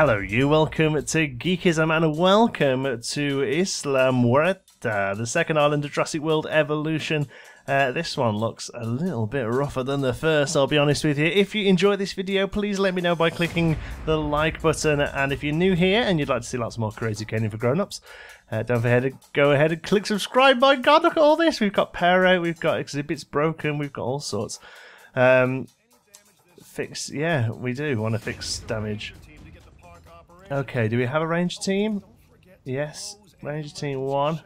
Hello, you. Welcome to Geekism and welcome to Isla Muerta, the second island of Jurassic World Evolution. Uh, this one looks a little bit rougher than the first, I'll be honest with you. If you enjoyed this video, please let me know by clicking the like button. And if you're new here and you'd like to see lots more crazy gaming for grown-ups, uh, don't forget to go ahead and click subscribe. My god, look at all this. We've got Pero, we've got exhibits broken, we've got all sorts. Um, fix, yeah, we do want to fix damage. Okay, do we have a ranger team? Yes, ranger team one.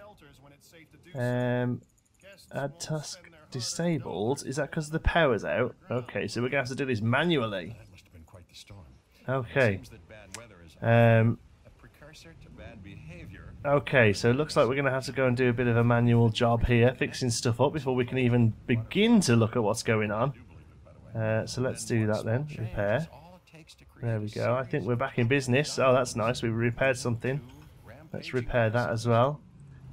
Um, add task disabled. Is that because the power's out? Okay, so we're gonna have to do this manually. Okay. Um. Okay, so it looks like we're going to have to go and do a bit of a manual job here, fixing stuff up before we can even begin to look at what's going on. Uh, so let's do that then, repair. There we go. I think we're back in business. Oh, that's nice. We repaired something. Let's repair that as well.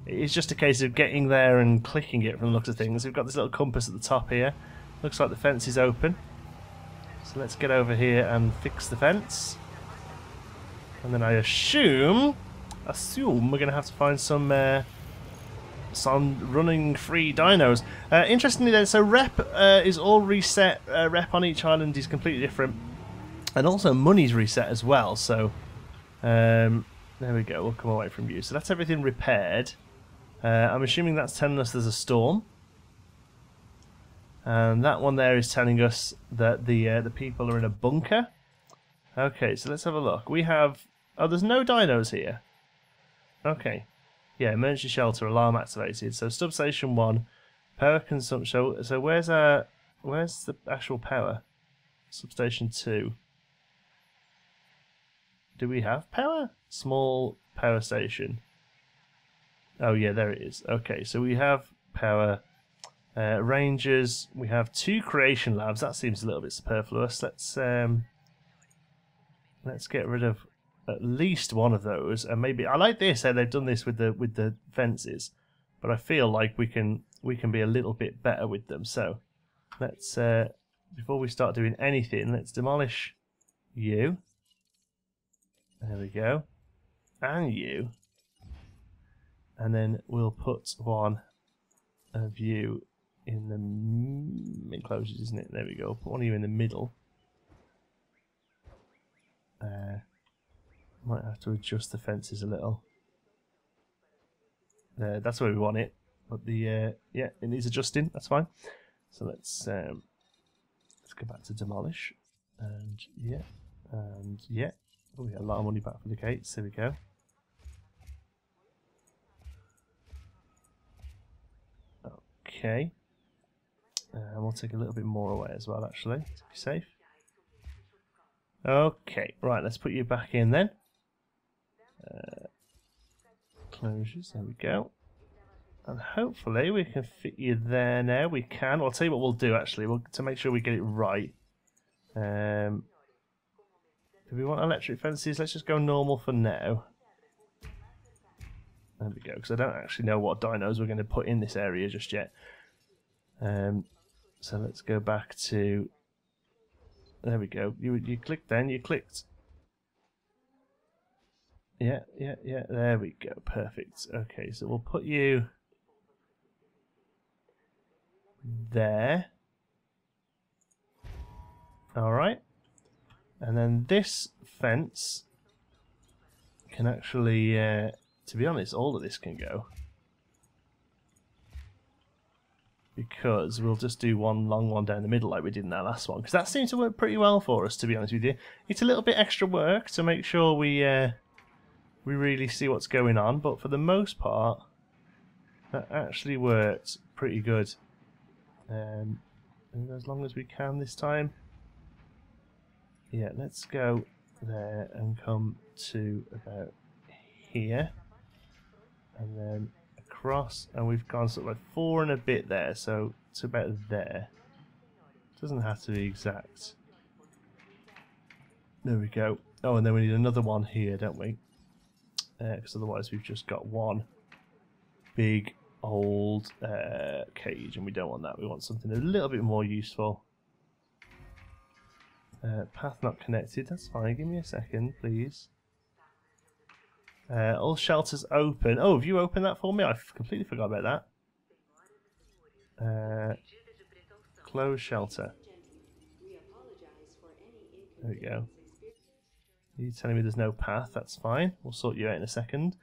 It's just a case of getting there and clicking it from the looks of things. We've got this little compass at the top here. Looks like the fence is open. So let's get over here and fix the fence. And then I assume, assume we're going to have to find some uh, some running free dinos. Uh, interestingly then, so rep uh, is all reset. Uh, rep on each island is completely different. And also money's reset as well, so um, there we go, we'll come away from you. So that's everything repaired. Uh, I'm assuming that's telling us there's a storm. And that one there is telling us that the uh, the people are in a bunker. Okay, so let's have a look. We have... Oh, there's no dinos here. Okay. Yeah, emergency shelter, alarm activated. So substation 1, power consumption. So, so where's our... Where's the actual power? Substation 2. Do we have power? Small power station. Oh yeah, there it is. Okay, so we have power. Uh, rangers, we have two creation labs. That seems a little bit superfluous. Let's um, let's get rid of at least one of those, and maybe I like this. How they've done this with the with the fences, but I feel like we can we can be a little bit better with them. So let's uh, before we start doing anything, let's demolish you. There we go. And you. And then we'll put one of you in the enclosures, isn't it? There we go. Put one of you in the middle. Uh, might have to adjust the fences a little. There, that's where we want it. But the uh, yeah, it needs adjusting. That's fine. So let's um, let's go back to demolish, and yeah, and yeah, Oh, we get a lot of money back for the gates. Here we go. Okay. Uh, we'll take a little bit more away as well, actually, to be safe. Okay, right, let's put you back in then. Uh, closures, there we go. And hopefully we can fit you there now. We can. I'll tell you what we'll do, actually, we'll, to make sure we get it right. Um, do we want electric fences? Let's just go normal for now. There we go, because I don't actually know what dinos we're going to put in this area just yet. Um, so let's go back to... There we go. You you clicked then, you clicked. Yeah, yeah, yeah, there we go. Perfect. Okay, so we'll put you there. Alright. And then this fence can actually, uh, to be honest, all of this can go. Because we'll just do one long one down the middle like we did in that last one. Because that seems to work pretty well for us, to be honest with you. It's a little bit extra work to make sure we uh, we really see what's going on. But for the most part, that actually worked pretty good. Um, as long as we can this time. Yeah, let's go there and come to about here. And then across, and we've gone sort of like four and a bit there, so it's about there. Doesn't have to be exact. There we go. Oh, and then we need another one here, don't we? Because uh, otherwise we've just got one big old uh, cage, and we don't want that. We want something a little bit more useful. Uh, path not connected. That's fine. Give me a second, please. Uh, all shelters open. Oh, have you opened that for me? I completely forgot about that. Uh, close shelter. There we go. You telling me there's no path? That's fine. We'll sort you out in a second.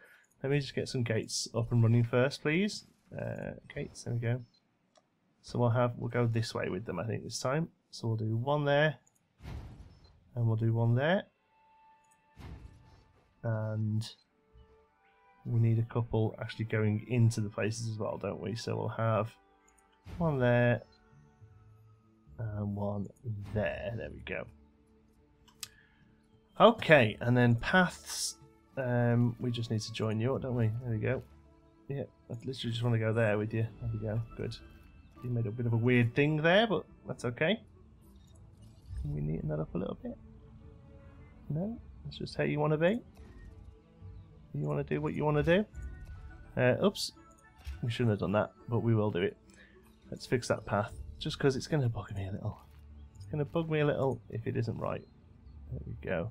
Let me just get some gates up and running first, please. Uh, gates. There we go. So we'll have we'll go this way with them. I think this time. So we'll do one there, and we'll do one there, and we need a couple actually going into the places as well, don't we? So we'll have one there and one there. There we go. Okay, and then paths. Um, we just need to join you, don't we? There we go. Yeah, I literally just want to go there with you. There we go. Good. You made a bit of a weird thing there, but that's okay. We neaten that up a little bit? No? That's just how you want to be? You want to do what you want to do? Uh, oops. We shouldn't have done that, but we will do it. Let's fix that path, just because it's going to bug me a little. It's going to bug me a little if it isn't right. There we go.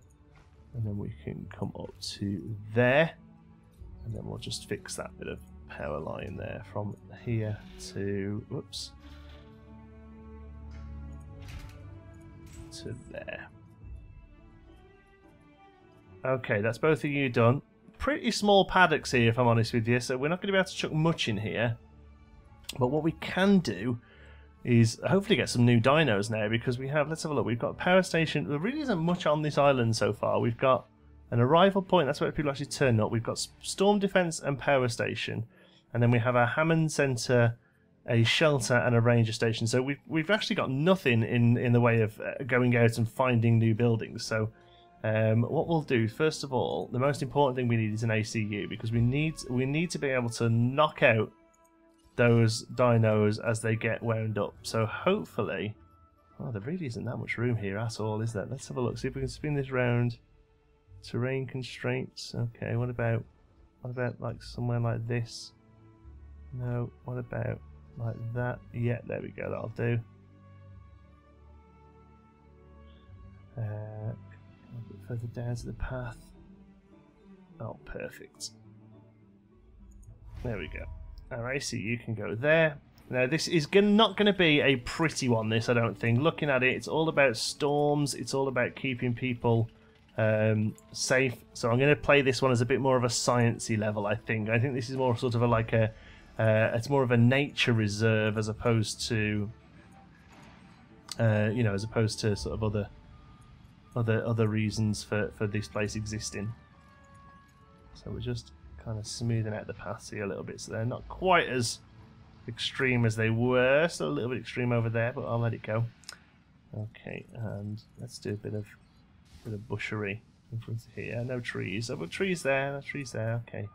And then we can come up to there. And then we'll just fix that bit of power line there from here to... Whoops. To there. Okay, that's both of you done pretty small paddocks here, if I'm honest with you, so we're not going to be able to chuck much in here. But what we can do is hopefully get some new dinos now, because we have, let's have a look, we've got a power station. There really isn't much on this island so far. We've got an arrival point, that's where people actually turn up. We've got storm defense and power station. And then we have our Hammond Center, a shelter, and a ranger station. So we've, we've actually got nothing in, in the way of uh, going out and finding new buildings. So um, what we'll do first of all, the most important thing we need is an ACU because we need we need to be able to knock out those dinos as they get wound up. So hopefully, oh, there really isn't that much room here at all, is there? Let's have a look. See if we can spin this round. Terrain constraints. Okay. What about what about like somewhere like this? No. What about like that? Yeah. There we go. That'll do. Uh, a bit further down to the path. Oh, perfect. There we go. Alright, so you can go there. Now, this is not going to be a pretty one, this, I don't think. Looking at it, it's all about storms. It's all about keeping people um, safe. So I'm going to play this one as a bit more of a sciencey level, I think. I think this is more sort of a, like a... Uh, it's more of a nature reserve as opposed to... Uh, you know, as opposed to sort of other other other reasons for, for this place existing. So we're just kind of smoothing out the paths here a little bit so they're not quite as extreme as they were. Still a little bit extreme over there, but I'll let it go. Okay, and let's do a bit of bit of bushery in front of here. No trees. I've got trees there, no trees there, okay.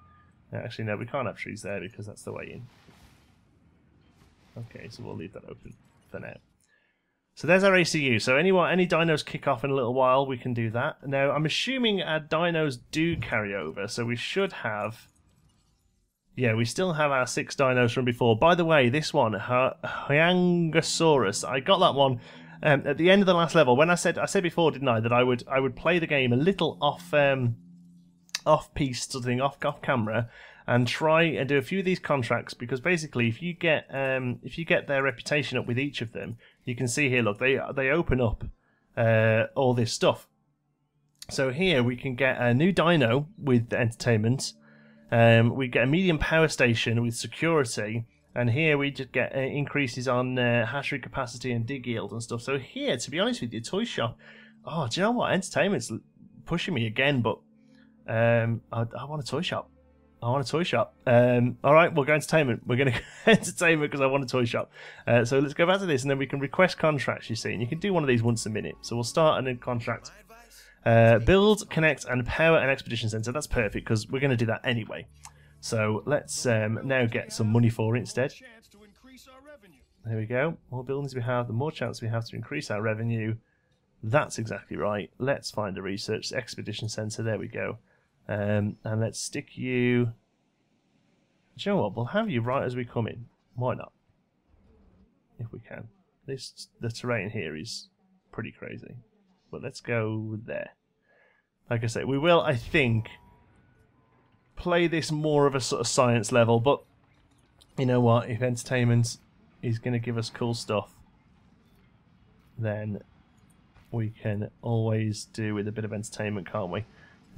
Actually no, we can't have trees there because that's the way in. Okay, so we'll leave that open for now. So there's our ACU. So any any dinos kick off in a little while, we can do that. Now I'm assuming our dinos do carry over, so we should have. Yeah, we still have our six dinos from before. By the way, this one, Hyangosaurus, I got that one um, at the end of the last level. When I said I said before, didn't I, that I would I would play the game a little off um, off piece sort of thing, off off camera, and try and do a few of these contracts because basically, if you get um, if you get their reputation up with each of them, you can see here, look, they they open up uh, all this stuff. So here we can get a new dino with entertainment. Um, we get a medium power station with security. And here we just get uh, increases on uh, hatchery capacity and dig yield and stuff. So here, to be honest with you, toy shop. Oh, do you know what? Entertainment's pushing me again, but um, I, I want a toy shop. I want a toy shop. Um, all right, we'll go entertainment. We're going to go entertainment because I want a toy shop. Uh, so let's go back to this, and then we can request contracts. You see, and you can do one of these once a minute. So we'll start a new contract. Uh, build, connect, and power an expedition center. That's perfect because we're going to do that anyway. So let's um, now get some money for it instead. There we go. More buildings we have, the more chance we have to increase our revenue. That's exactly right. Let's find a research expedition center. There we go. Um, and let's stick you... Do you know what? We'll have you right as we come in. Why not? If we can. This The terrain here is pretty crazy. but let's go there. Like I say, we will, I think, play this more of a sort of science level, but you know what? If entertainment is going to give us cool stuff, then we can always do with a bit of entertainment, can't we?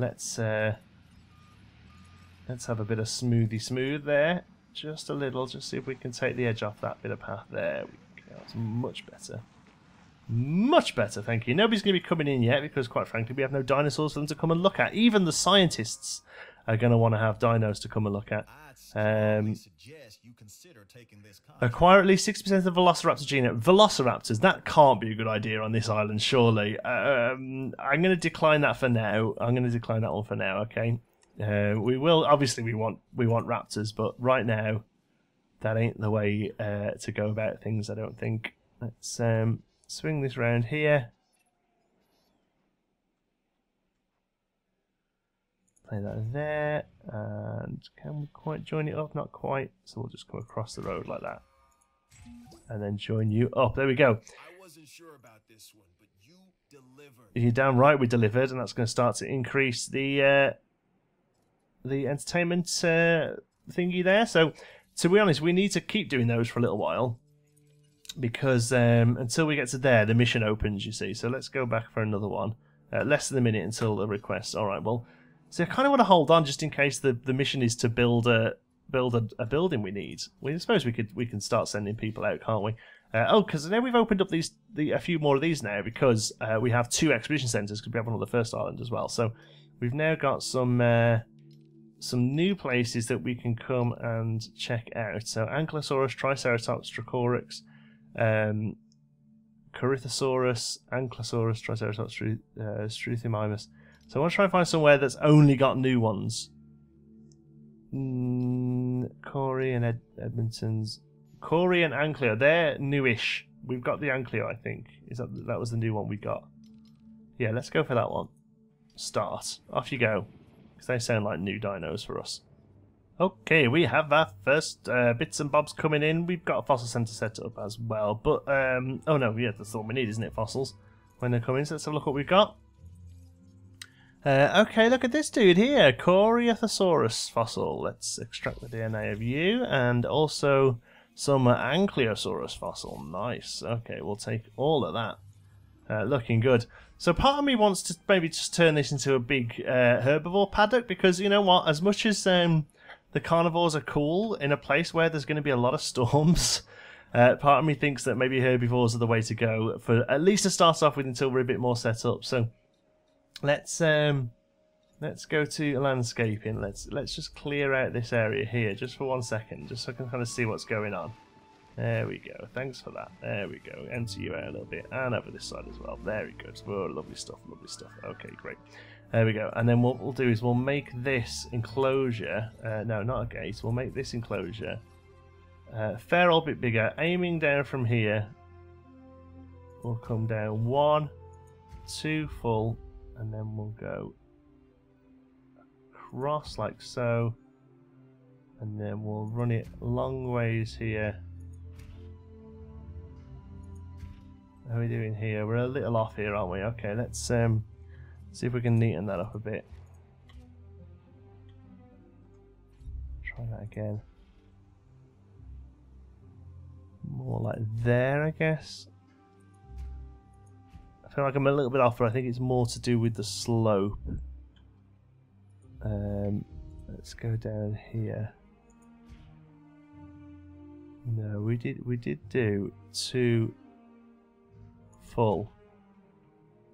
Let's uh, let's have a bit of smoothie smooth there, just a little, just see if we can take the edge off that bit of path. There. It's much better. Much better, thank you. Nobody's going to be coming in yet because, quite frankly, we have no dinosaurs for them to come and look at. Even the scientists are going to want to have dinos to come and look at. Um, acquire at least 60% of the Velociraptor genome. Velociraptors, that can't be a good idea on this island, surely. Um, I'm going to decline that for now. I'm going to decline that one for now, okay? Uh, we will, obviously, we want we want raptors, but right now, that ain't the way uh, to go about things, I don't think. Let's um, swing this round here. Play that there, and can we quite join it up? Not quite, so we'll just come across the road like that. And then join you up. There we go. I wasn't sure about this one, but you delivered. You're damn right we delivered, and that's going to start to increase the uh, the entertainment uh, thingy there. So, to be honest, we need to keep doing those for a little while because um, until we get to there, the mission opens. You see, so let's go back for another one. Uh, less than a minute until the request. All right, well, so I kind of want to hold on just in case the, the mission is to build a build a, a building we need. We suppose we could we can start sending people out, can't we? Uh, oh, because now we've opened up these the, a few more of these now because uh, we have two expedition centres because we have one on the first island as well. So we've now got some uh, some new places that we can come and check out. So Ankylosaurus, Triceratops, Dracorex, um, Corythosaurus, Ankylosaurus, Triceratops, uh, Struthiomimus. So I want to try and find somewhere that's only got new ones. Mm, Corey and Ed Edmonton's. Corey and Ankylo, they're newish. We've got the Ankylo, I think. Is that that was the new one we got? Yeah, let's go for that one. Start. Off you go. Because they sound like new dinos for us. Okay, we have our first uh, bits and bobs coming in. We've got a fossil centre set up as well. But, um, oh no, yeah, that's all we need, isn't it, fossils? When they come in, so let's have a look what we've got. Uh, okay, look at this dude here, Corythosaurus fossil. Let's extract the DNA of you, and also some Ankylosaurus fossil. Nice. Okay, we'll take all of that. Uh, looking good. So part of me wants to maybe just turn this into a big uh, herbivore paddock because you know what? As much as um, the carnivores are cool in a place where there's going to be a lot of storms, uh, part of me thinks that maybe herbivores are the way to go for at least to start off with until we're a bit more set up. So let's um let's go to landscaping. Let's let's just clear out this area here just for one second just so I can kind of see what's going on. There we go. Thanks for that. There we go. Empty you out a little bit. And over this side as well. Very good. Oh lovely stuff lovely stuff. Okay great. There we go. And then what we'll do is we'll make this enclosure uh, no not a gate. We'll make this enclosure uh, fair old bit bigger aiming down from here. We'll come down one two full and then we'll go across like so and then we'll run it long ways here. How are we doing here? We're a little off here aren't we? Okay let's um see if we can neaten that up a bit. Try that again. More like there I guess I feel like I'm a little bit off, but I think it's more to do with the slope. Um, let's go down here. No, we did we did do two full.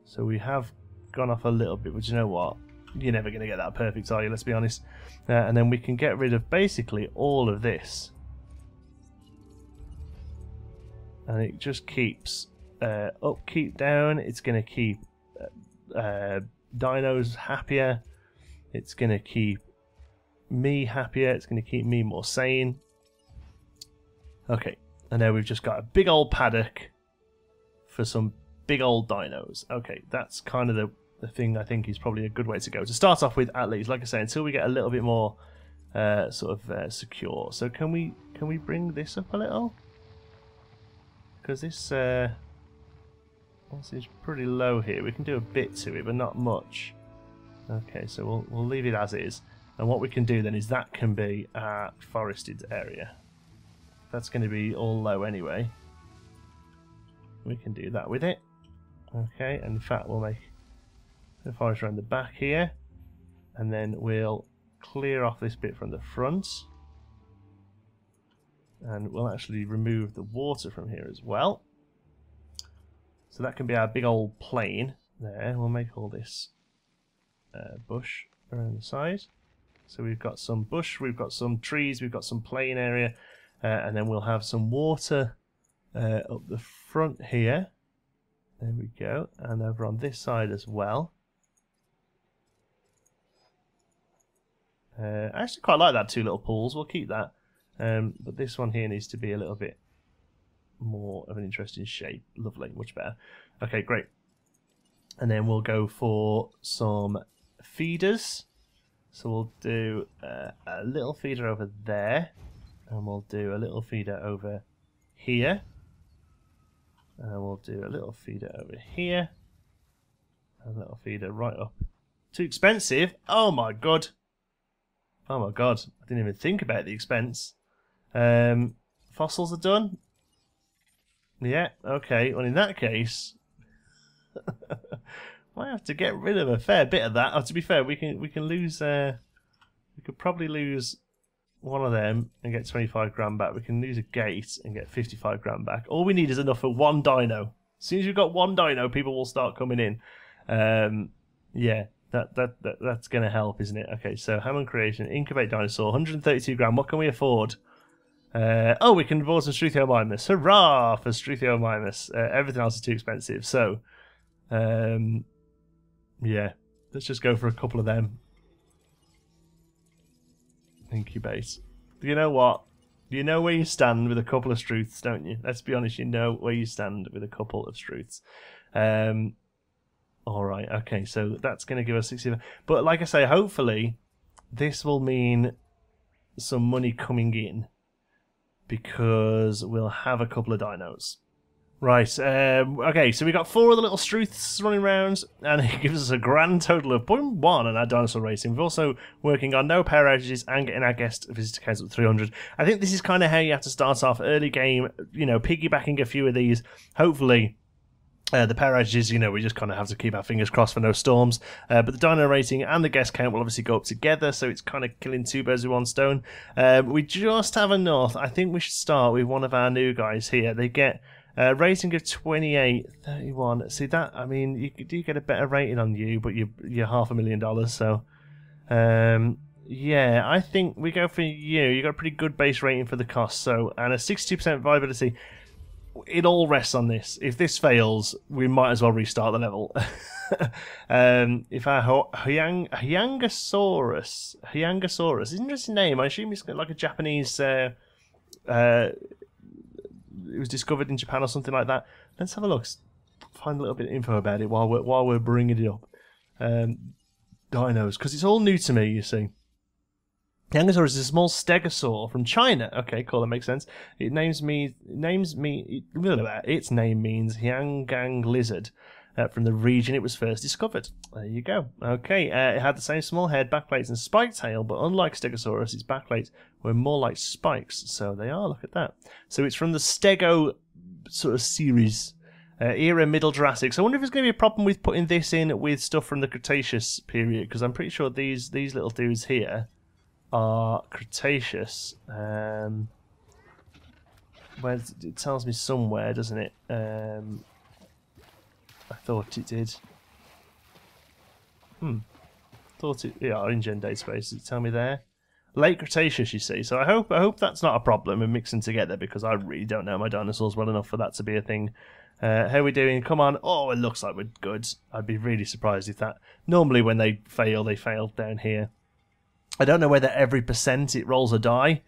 So we have gone off a little bit, but you know what? You're never going to get that perfect, are you? Let's be honest. Uh, and then we can get rid of basically all of this. And it just keeps uh, upkeep down. It's going to keep uh, uh, dinos happier. It's going to keep me happier. It's going to keep me more sane. Okay, and now we've just got a big old paddock for some big old dinos. Okay, that's kind of the, the thing I think is probably a good way to go. To start off with, at least, like I say, until we get a little bit more uh, sort of uh, secure. So can we can we bring this up a little? Because this... Uh, Obviously, it's pretty low here. We can do a bit to it, but not much. Okay, so we'll, we'll leave it as is. And what we can do then is that can be our forested area. That's going to be all low anyway. We can do that with it. Okay, and in fact we'll make the forest around the back here. And then we'll clear off this bit from the front. And we'll actually remove the water from here as well. So that can be our big old plain there. We'll make all this uh, bush around the side. So we've got some bush, we've got some trees, we've got some plain area, uh, and then we'll have some water uh, up the front here. There we go, and over on this side as well. Uh, I actually quite like that two little pools, we'll keep that. Um, but this one here needs to be a little bit more of an interesting shape. Lovely, much better. Okay, great. And then we'll go for some feeders. So we'll do uh, a little feeder over there. And we'll do a little feeder over here. And we'll do a little feeder over here. A little feeder right up. Too expensive? Oh my god. Oh my god. I didn't even think about the expense. Um, fossils are done. Yeah, okay. Well, in that case, might have to get rid of a fair bit of that. Oh, to be fair, we can we can lose. Uh, we could probably lose one of them and get 25 grand back. We can lose a gate and get 55 grand back. All we need is enough for one dino. As soon as you've got one dino, people will start coming in. Um, yeah, that, that, that that's going to help, isn't it? Okay, so Hammond Creation, Incubate Dinosaur, 132 grand. What can we afford? Uh, oh, we can afford some Struthiomimus. Hurrah for Struthiomimus. Uh, everything else is too expensive. So, um, yeah, let's just go for a couple of them. Incubate. You know what? You know where you stand with a couple of Struths, don't you? Let's be honest, you know where you stand with a couple of Struths. Um, all right, okay, so that's going to give us 60. But like I say, hopefully, this will mean some money coming in because we'll have a couple of dinos. Right, um, okay, so we got four of the little Struths running around, and it gives us a grand total of 0.1 on our dinosaur racing. We're also working on no power outages and getting our guest visitor counts up 300. I think this is kind of how you have to start off early game, you know, piggybacking a few of these. Hopefully, uh, the power outages, you know, we just kind of have to keep our fingers crossed for no storms. Uh, but the dino rating and the guest count will obviously go up together, so it's kind of killing two birds with one stone. Uh, we just have enough. I think we should start with one of our new guys here. They get a rating of 28, 31. See that? I mean, you do get a better rating on you, but you're, you're half a million dollars, so. Um, yeah, I think we go for you. You got a pretty good base rating for the cost, so and a 62% viability it all rests on this. If this fails, we might as well restart the level. um, if our Hyang, Hyangosaurus, Hyangosaurus, interesting name. I assume it's like a Japanese. Uh, uh, it was discovered in Japan or something like that. Let's have a look. Find a little bit of info about it while we're while we're bringing it up. Um, dinos, because it's all new to me. You see. Yangosaur is a small stegosaur from China. Okay, cool, that makes sense. It names me names me it, its name means Hyanggang lizard. Uh, from the region it was first discovered. There you go. Okay, uh, it had the same small head, backplates, and spike tail, but unlike Stegosaurus, its backplates were more like spikes. So they are. Look at that. So it's from the Stego sort of series. Uh, era Middle Jurassic. So I wonder if there's going to be a problem with putting this in with stuff from the Cretaceous period, because I'm pretty sure these these little dudes here are Cretaceous. Um, where it tells me somewhere, doesn't it? Um, I thought it did. Hmm. Thought it. Yeah, InGen database. It tell me there? Late Cretaceous, you see. So I hope I hope that's not a problem in mixing together because I really don't know my dinosaurs well enough for that to be a thing. Uh, how are we doing? Come on. Oh, it looks like we're good. I'd be really surprised if that. Normally, when they fail, they fail down here. I don't know whether every percent it rolls a die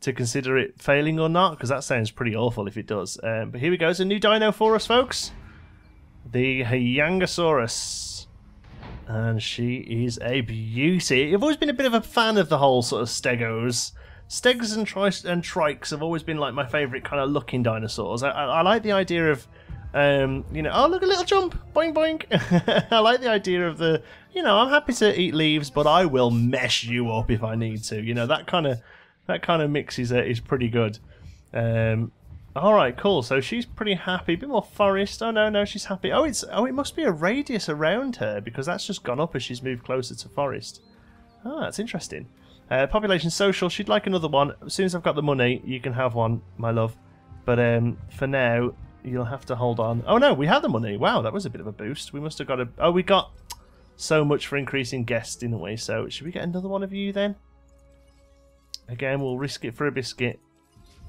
to consider it failing or not, because that sounds pretty awful if it does. Um, but here we go. It's a new dino for us, folks. The Hyangosaurus. And she is a beauty. I've always been a bit of a fan of the whole sort of stegos. Stegs and, tri- and trikes have always been like my favourite kind of looking dinosaurs. I, I, I like the idea of Um, you know, oh look a little jump, boing boing. I like the idea of the, you know, I'm happy to eat leaves, but I will mess you up if I need to. You know, that kind of that kind of mix is uh, is pretty good. Um, all right, cool. So she's pretty happy. A bit more forest. Oh no, no, she's happy. Oh, it's oh, it must be a radius around her because that's just gone up as she's moved closer to forest. Oh, that's interesting. Uh, population social. She'd like another one. As soon as I've got the money, you can have one, my love. But um, for now, you'll have to hold on. Oh no, we had the money. Wow, that was a bit of a boost. We must have got a. Oh, we got so much for increasing guests, didn't we? So should we get another one of you then? Again, we'll risk it for a biscuit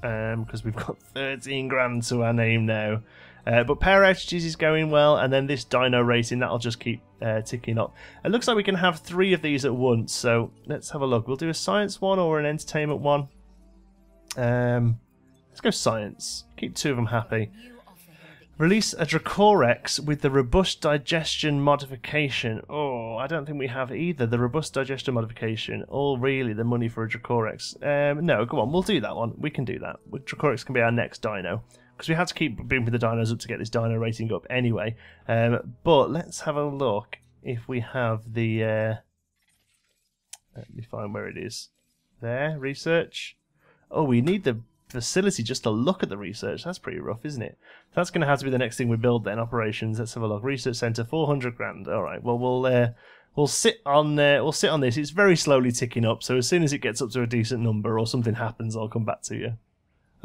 because um, we've got 13 grand to our name now. Uh, but power outages is going well, and then this dino racing that'll just keep uh, ticking up. It looks like we can have three of these at once, so let's have a look. We'll do a science one or an entertainment one. Um, let's go science. Keep two of them happy. Release a Dracorex with the robust digestion modification. Oh, I don't think we have either the robust digestion modification or really the money for a Dracorex. Um, no, go on, we'll do that one. We can do that. Dracorex can be our next dino because we had to keep booming the dinos up to get this dino rating up anyway. Um, but let's have a look if we have the. Uh, let me find where it is. There, research. Oh, we need the facility just to look at the research. That's pretty rough, isn't it? That's going to have to be the next thing we build then. Operations. Let's have a look. Research center, four hundred grand. All right. Well, we'll uh, we'll sit on uh, we'll sit on this. It's very slowly ticking up. So as soon as it gets up to a decent number or something happens, I'll come back to you.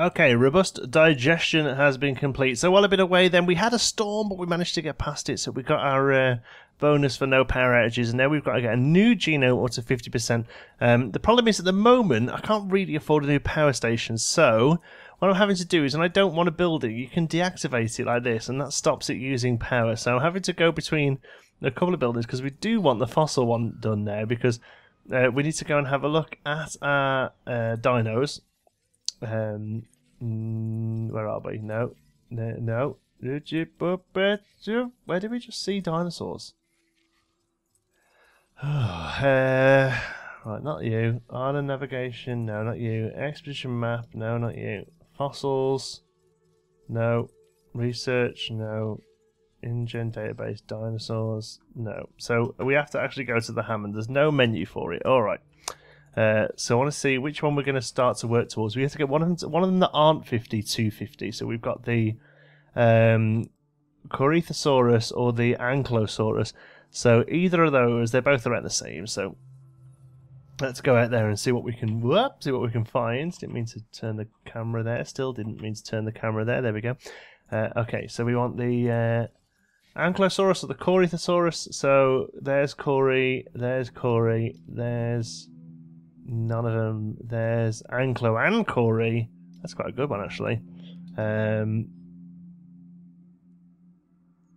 Okay, robust digestion has been complete. So while I've been away, then we had a storm, but we managed to get past it. So we got our uh, bonus for no power outages, and now we've got to get a new genome up to 50%. Um, the problem is at the moment, I can't really afford a new power station. So what I'm having to do is, and I don't want to build it, you can deactivate it like this, and that stops it using power. So I'm having to go between a couple of buildings because we do want the fossil one done now because uh, we need to go and have a look at our uh, dinos. Um, where are we? No, no, no. Where did we just see dinosaurs? uh, right, not you. Island navigation, no, not you. Expedition map, no, not you. Fossils, no. Research, no. InGen database, dinosaurs, no. So we have to actually go to the Hammond. There's no menu for it. All right. Uh, so I want to see which one we're going to start to work towards. We have to get one of them, one of them that aren't 50 to 50. So we've got the um, Corythosaurus or the Ankylosaurus. So either of those, they're both around the same. So let's go out there and see what we can whoop, see what we can find. Didn't mean to turn the camera there. Still didn't mean to turn the camera there. There we go. Uh, okay, so we want the uh, Ankylosaurus or the Corythosaurus. So there's Cory, there's Cory, there's None of them. There's Anklo and Corey. That's quite a good one, actually. Um,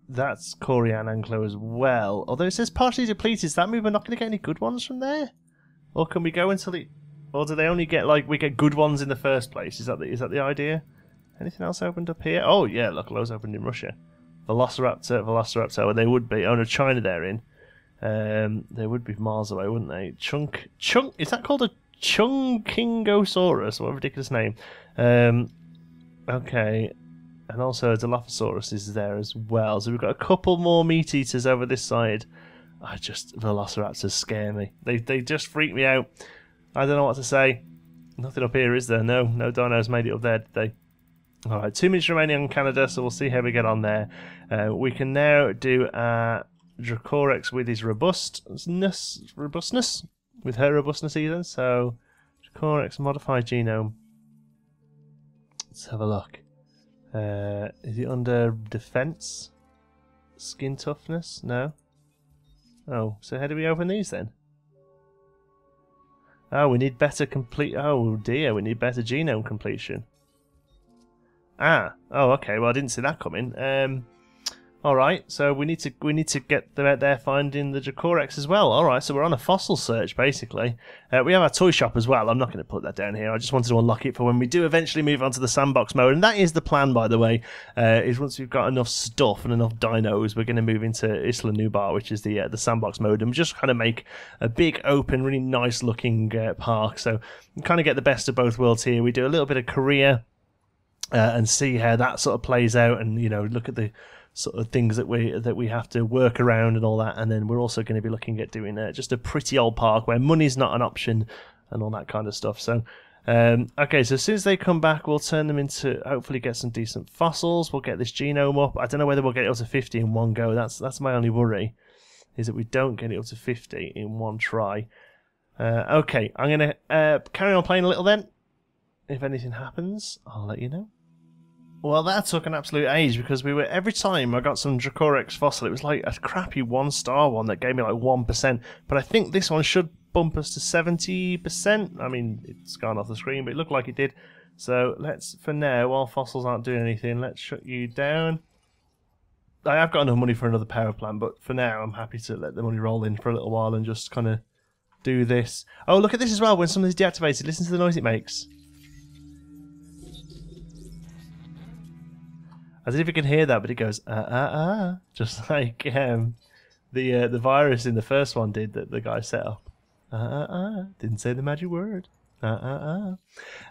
that's Corey and Anklo as well. Although it says partially depleted, does that mean we're not going to get any good ones from there? Or can we go until the... Or do they only get, like, we get good ones in the first place? Is that the, is that the idea? Anything else opened up here? Oh, yeah, look, loads opened in Russia. Velociraptor, Velociraptor, well, they would be. Oh, no, China they're in. Um, they would be miles away, wouldn't they? Chunk, chunk. Is that called a Chungkingosaurus? What a ridiculous name. Um, okay, and also a Dilophosaurus is there as well. So we've got a couple more meat eaters over this side. I just Velociraptors scare me. They they just freak me out. I don't know what to say. Nothing up here, is there? No, no dinos made it up there, did they? All right, two minutes remaining on Canada, so we'll see how we get on there. Uh, we can now do a Dracorex with his robustness, robustness, with her robustness even. So, Dracorex modified genome. Let's have a look. Uh, is it under defense? Skin toughness? No. Oh, so how do we open these then? Oh, we need better complete. Oh dear, we need better genome completion. Ah, oh okay. Well, I didn't see that coming. Um, all right, so we need to we need to get them out there finding the Dracorex as well. All right, so we're on a fossil search basically. Uh, we have our toy shop as well. I'm not going to put that down here. I just wanted to unlock it for when we do eventually move on to the sandbox mode, and that is the plan, by the way. Uh, is once we've got enough stuff and enough dinos, we're going to move into Isla Nublar, which is the uh, the sandbox mode, and just kind of make a big, open, really nice looking uh, park. So kind of get the best of both worlds here. We do a little bit of career uh, and see how that sort of plays out, and you know, look at the sort of things that we that we have to work around and all that. And then we're also going to be looking at doing uh, just a pretty old park where money's not an option and all that kind of stuff. So. Um, okay, so as soon as they come back, we'll turn them into hopefully get some decent fossils. We'll get this genome up. I don't know whether we'll get it up to 50 in one go. That's that's my only worry, is that we don't get it up to 50 in one try. Uh, okay, I'm gonna uh, carry on playing a little then. If anything happens, I'll let you know. Well, that took an absolute age because we were every time I got some Dracorex fossil, it was like a crappy one star one that gave me like one percent. But I think this one should bump us to seventy percent. I mean, it's gone off the screen, but it looked like it did. So let's, for now, while fossils aren't doing anything, let's shut you down. I have got enough money for another power plant, but for now, I'm happy to let the money roll in for a little while and just kind of do this. Oh, look at this as well. When something's deactivated, listen to the noise it makes. As if you can hear that, but it goes ah ah ah, just like um, the uh, the virus in the first one did that the guy set up. Ah ah ah, didn't say the magic word. Ah ah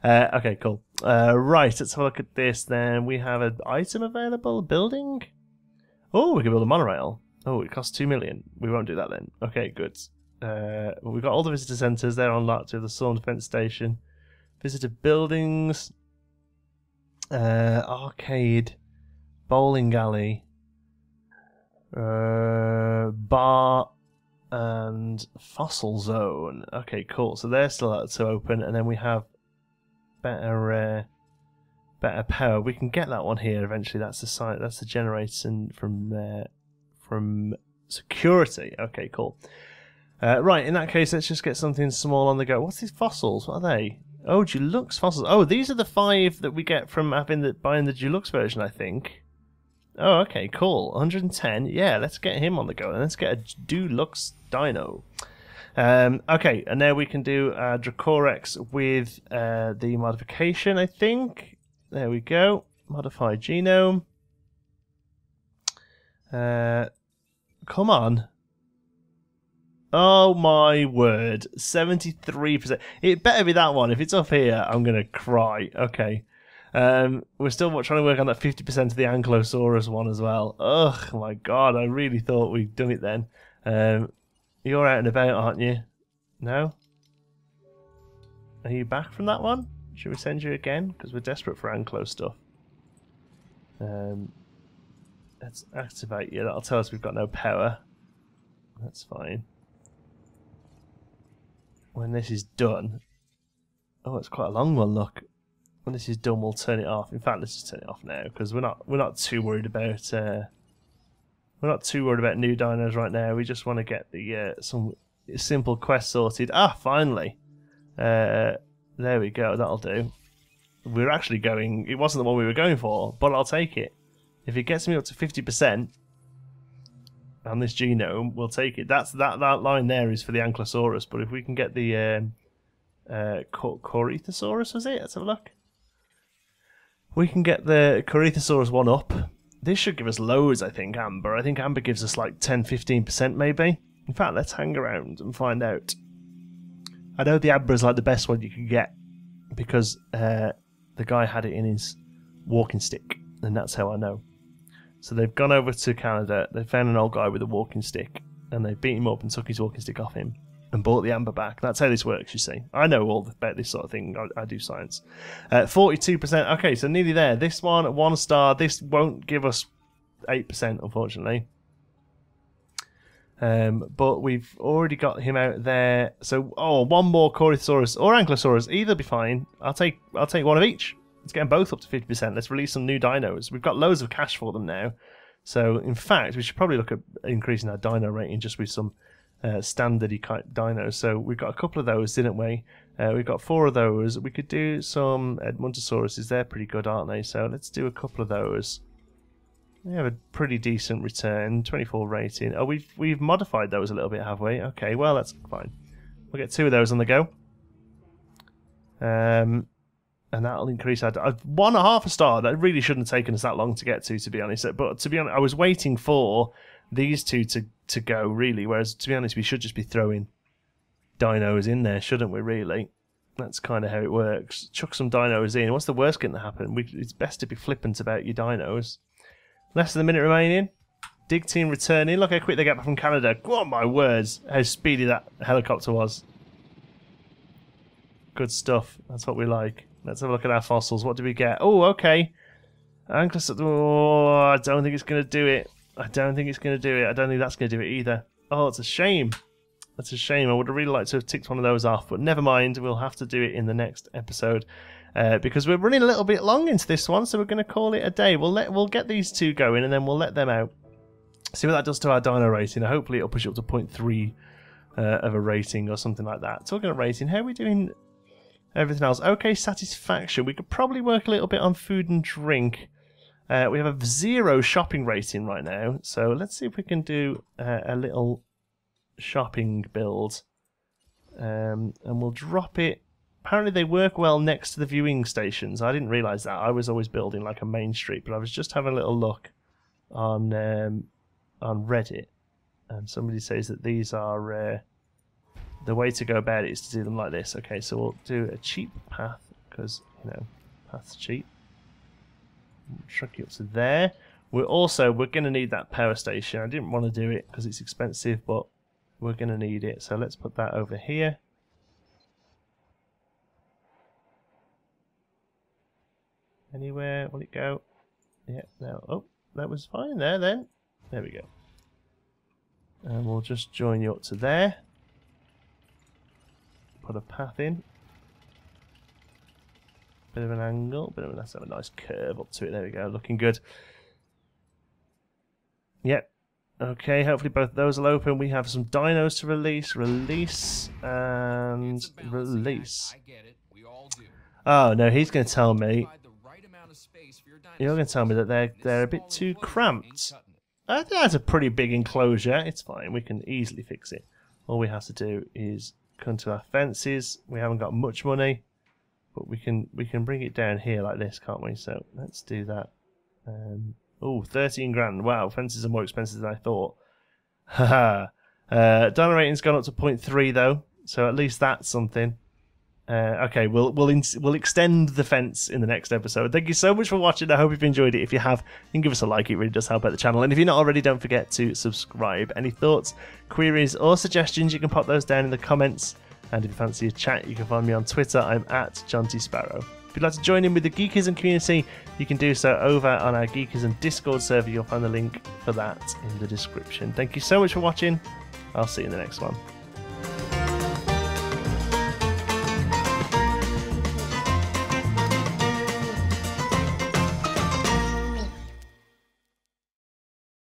ah. Uh, okay, cool. Uh, right, let's have a look at this. Then we have an item available. Building. Oh, we can build a monorail. Oh, it costs two million. We won't do that then. Okay, good. Uh, we've got all the visitor centres. They're unlocked to the Storm Defence Station. Visitor buildings. Uh, arcade bowling alley, uh, bar, and fossil zone. Okay, cool. So they're still to open, and then we have better, uh, better power. We can get that one here eventually. That's the site. That's the generation from uh, from security. Okay, cool. Uh, right, in that case, let's just get something small on the go. What's these fossils? What are they? Oh, Deluxe fossils. Oh, these are the five that we get from having the buying the Deluxe version, I think. Oh, okay, cool. 110. Yeah, let's get him on the go. And Let's get a Deluxe Dino. Um, okay, and now we can do uh, Dracorex with uh, the modification, I think. There we go. Modify genome. Uh, come on. Oh my word. 73%. It better be that one. If it's up here, I'm going to cry. Okay. Um, we're still trying to work on that 50% of the Ankylosaurus one as well. Ugh, my god, I really thought we'd done it then. Um, you're out and about, aren't you? No? Are you back from that one? Should we send you again? Because we're desperate for Anklo stuff. Um, let's activate you. That'll tell us we've got no power. That's fine. When this is done... Oh, it's quite a long one, look when this is done, we'll turn it off. In fact, let's just turn it off now because we're not we're not too worried about uh, we're not too worried about new dinos right now. We just want to get the uh, some simple quest sorted. Ah, finally, uh, there we go. That'll do. We're actually going. It wasn't the one we were going for, but I'll take it. If it gets me up to fifty percent on this genome, we'll take it. That's that that line there is for the Ankylosaurus. But if we can get the um, uh, Corythosaurus, was it? Let's have a look. We can get the Corythosaurus one up. This should give us loads, I think, Amber. I think Amber gives us like 10-15% maybe. In fact, let's hang around and find out. I know the Amber is like the best one you can get because uh, the guy had it in his walking stick, and that's how I know. So they've gone over to Canada, they found an old guy with a walking stick, and they beat him up and took his walking stick off him and bought the amber back. That's how this works, you see. I know all about this sort of thing. I, I do science. Uh, 42%. Okay, so nearly there. This one, one star. This won't give us 8%, unfortunately. Um, but we've already got him out there. So, oh, one more Corythosaurus or Ankylosaurus. Either be fine. I'll take I'll take one of each. Let's get them both up to 50%. Let's release some new dinos. We've got loads of cash for them now. So, in fact, we should probably look at increasing our dino rating just with some uh, standardy dinos. So we've got a couple of those, didn't we? Uh, we've got four of those. We could do some Edmontosauruses. They're pretty good, aren't they? So let's do a couple of those. We have a pretty decent return, 24 rating. Oh, we've we've modified those a little bit, have we? Okay, well that's fine. We'll get two of those on the go. Um, and that'll increase our uh, one and a half a star. That really shouldn't have taken us that long to get to, to be honest. But to be honest, I was waiting for these two to, to go, really. Whereas, to be honest, we should just be throwing dinos in there, shouldn't we, really? That's kind of how it works. Chuck some dinos in. What's the worst going to happen? We, it's best to be flippant about your dinos. Less than a minute remaining. Dig team returning. Look how quick they get back from Canada. On, my words. How speedy that helicopter was. Good stuff. That's what we like. Let's have a look at our fossils. What do we get? Oh, okay. Ankylosaurus. Oh, I don't think it's going to do it. I don't think it's going to do it. I don't think that's going to do it either. Oh, it's a shame. That's a shame. I would have really liked to have ticked one of those off, but never mind. We'll have to do it in the next episode uh, because we're running a little bit long into this one, so we're going to call it a day. We'll let we'll get these two going, and then we'll let them out. See what that does to our dino rating. Hopefully, it'll push it up to 0.3 uh, of a rating or something like that. Talking of rating, how are we doing? Everything else okay. Satisfaction. We could probably work a little bit on food and drink. Uh, we have a zero shopping rating right now, so let's see if we can do uh, a little shopping build. Um, and we'll drop it. Apparently, they work well next to the viewing stations. I didn't realise that. I was always building like a main street, but I was just having a little look on um, on Reddit, and somebody says that these are uh, the way to go about it is to do them like this. Okay, so we'll do a cheap path because you know path's cheap. Shrunk it up to there. We're also we're going to need that power station. I didn't want to do it because it's expensive, but we're going to need it. So let's put that over here. Anywhere? Will it go? Yeah. No. Oh, that was fine there. Then there we go. And we'll just join you up to there. Put a path in. Bit of an angle, bit of a, let's have a nice curve up to it. There we go, looking good. Yep. Okay, hopefully both of those will open. We have some dinos to release, release, and release. Oh no, he's going to tell me. You're going to tell me that they're they're a bit too cramped. I think that's a pretty big enclosure. It's fine. We can easily fix it. All we have to do is come to our fences. We haven't got much money, but we can we can bring it down here like this, can't we? So let's do that. Um, oh, 13 grand. Wow, fences are more expensive than I thought. Haha. uh, dino rating's gone up to 0.3 though, so at least that's something. Uh, okay, we'll we'll we'll extend the fence in the next episode. Thank you so much for watching. I hope you've enjoyed it. If you have, then give us a like. It really does help out the channel. And if you're not already, don't forget to subscribe. Any thoughts, queries, or suggestions, you can pop those down in the comments. And if you fancy a chat, you can find me on Twitter. I'm at John T Sparrow. If you'd like to join in with the Geekism community, you can do so over on our Geekism Discord server. You'll find the link for that in the description. Thank you so much for watching. I'll see you in the next one.